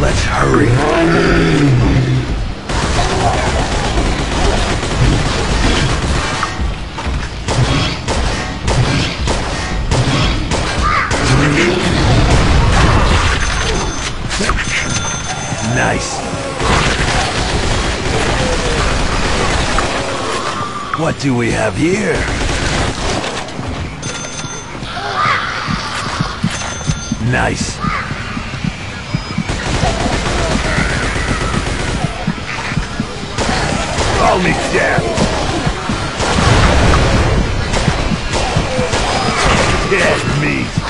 Let's hurry. Nice. What do we have here? Nice. Call me death. Dead.